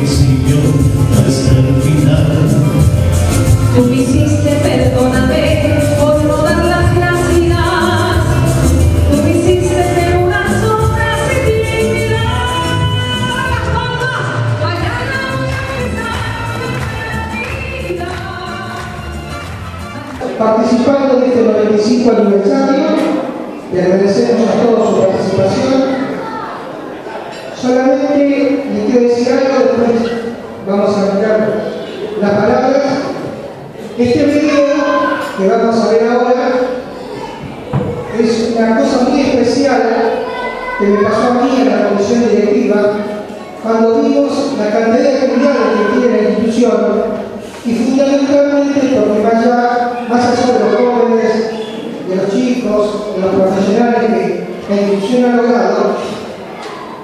el Señor hasta el final. Tú me hiciste, perdóname, por no dar las gracias. Tú me hiciste de unas obras y dignidad. ¡Vamos! ¡Mañana voy a pensar en la vida! Participando de este 95 aniversario, que vamos a ver ahora es una cosa muy especial que me pasó a mí en la comisión directiva cuando vimos la cantidad de actividades que tiene la institución y fundamentalmente porque allá, más allá de los jóvenes, de los chicos, de los profesionales que la institución ha logrado,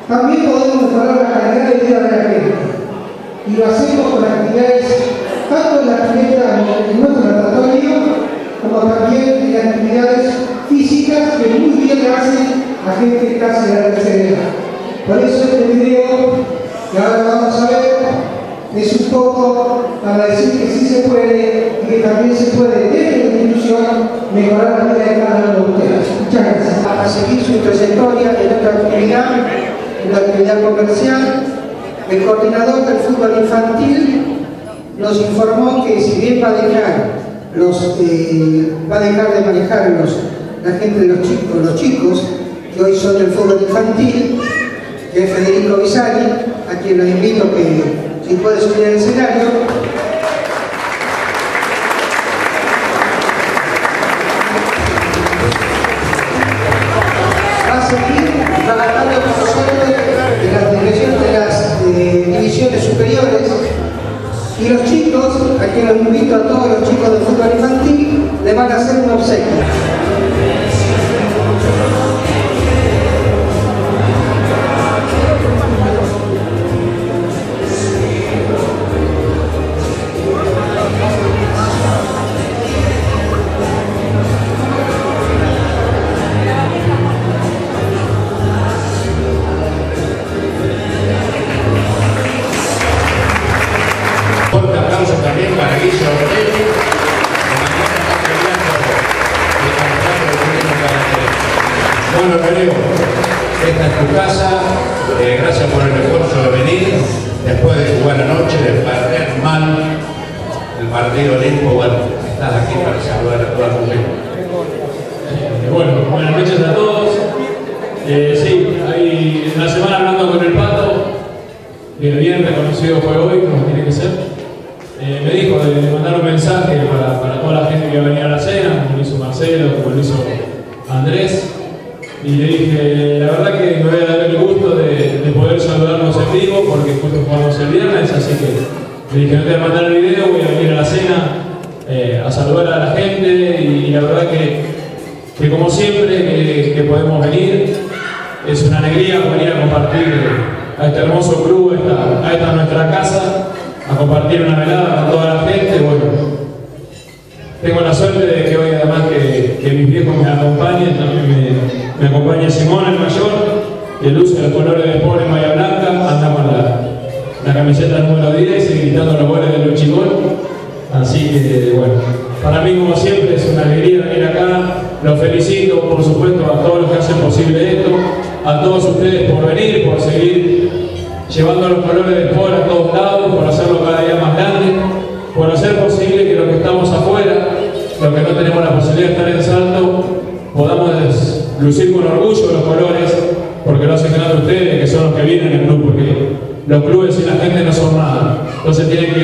también podemos mejorar la calidad de vida de la gente. Y lo hacemos con actividades, tanto en la actividad en nuestro laboratorio, actividades físicas que muy bien hacen a gente casi de la tercera edad. Por eso este video que ahora vamos a ver es un poco para decir que sí se puede y que también se puede desde la institución mejorar la vida de cada uno de ustedes. Muchas gracias. A seguir su trayectoria en otra actividad, en la actividad comercial, el coordinador del fútbol infantil nos informó que si bien va a dejar los eh, va a dejar de manejar los, la gente de los chicos, los chicos que hoy son del fútbol infantil, que es Federico Bisari, a quien los invito que si puede subir al escenario. Chicos, aquí los invito a todos los chicos de fútbol infantil, le van a hacer un obsequio. Bueno, Peleo, esta es tu casa, eh, gracias por el esfuerzo de venir, después de jugar anoche, de perder mal el partido olímpico, bueno, estás aquí para saludar a toda tu gente. Eh, Bueno, buenas noches a todos. Eh, sí, ahí en la semana hablando con el pato, bien, bien reconocido fue hoy, como tiene que ser. Eh, me dijo de mandar un mensaje para, para toda la gente que va a venir a la cena, como lo hizo Marcelo, como lo hizo Andrés. Y le dije, la verdad que me voy a dar el gusto de, de poder saludarnos en vivo, porque justo jugamos el viernes, así que le dije, no te voy a mandar el video, voy a venir a la cena eh, a saludar a la gente y, la verdad que, que como siempre que, podemos venir, es una alegría venir a compartir a este hermoso club, a esta, nuestra casa, a compartir una velada con toda la gente. Bueno, tengo la suerte de que hoy además que, mis viejos me acompañen, también me acompaña Simón el mayor, que luce los colores de en Bahía Blanca, anda con la, camiseta número 10 y gritando los goles del Luchigol. Así que bueno, para mí como siempre es una alegría venir acá. Los felicito por supuesto a todos los que hacen posible esto, a todos ustedes por venir, por seguir llevando los colores de Sport a todos lados, por hacerlo cada día más grande, por hacer posible que los que estamos afuera, los que no tenemos la posibilidad de estar lucir con orgullo los colores, porque lo hacen grande ustedes, que son los que vienen en el club, porque los clubes y la gente no son nada. Entonces tienen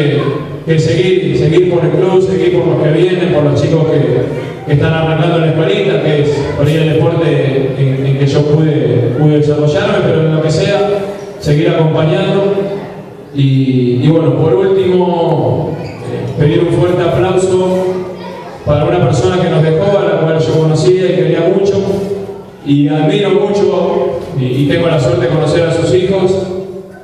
que, seguir, seguir por el club, seguir por los que vienen, por los chicos que, están arrancando en la escuelita, que es por ahí el deporte en, que yo pude, pude desarrollarme, pero en lo que sea, seguir acompañando. Y, y bueno, por último, eh, pedir un fuerte aplauso para una persona que nos dejó, a la cual yo conocía y quería mucho, y admiro mucho, y, tengo la suerte de conocer a sus hijos,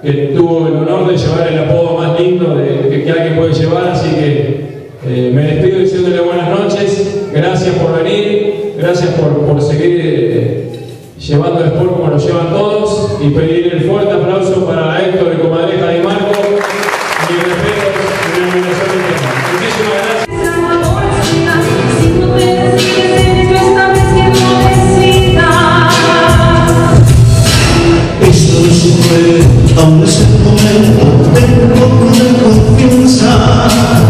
que tuvo el honor de llevar el apodo más lindo de, que, alguien puede llevar, así que eh, me despido diciéndole buenas noches, gracias por venir, gracias por, por seguir eh, llevando el sport como lo llevan todos, y pedir el fuerte aplauso para Héctor y Comadreja y Marco, về ông sẽ không một đêm bóng lên còn phiên xa